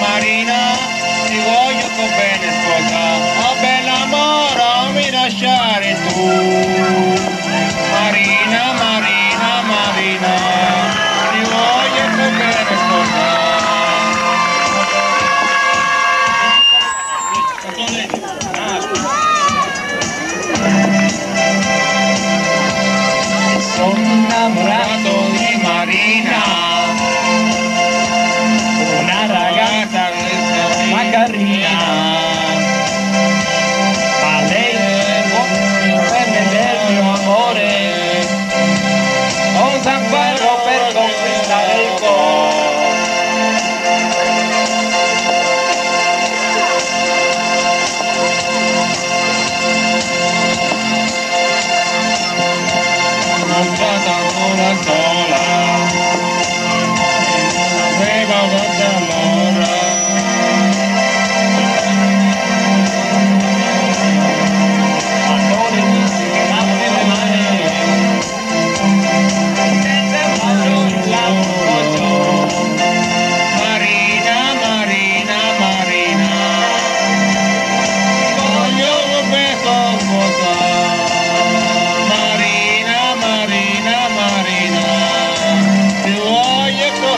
Marina, ti voglio con bene sposa, oh bella mora, non mi lasciare tu. Marina, Marina, Marina, ti voglio con bene sposa. Sono innamorato.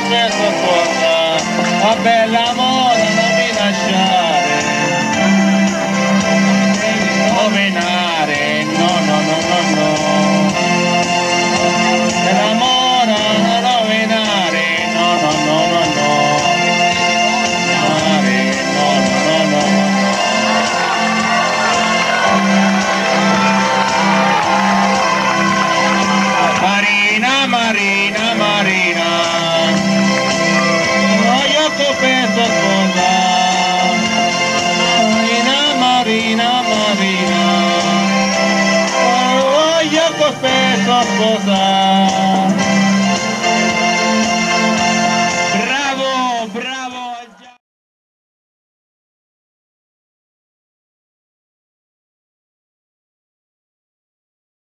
Confesso cosa La bella non mi lasciare voglio confesso sposa. Marina, Marina, Marina, voglio confesso sposa.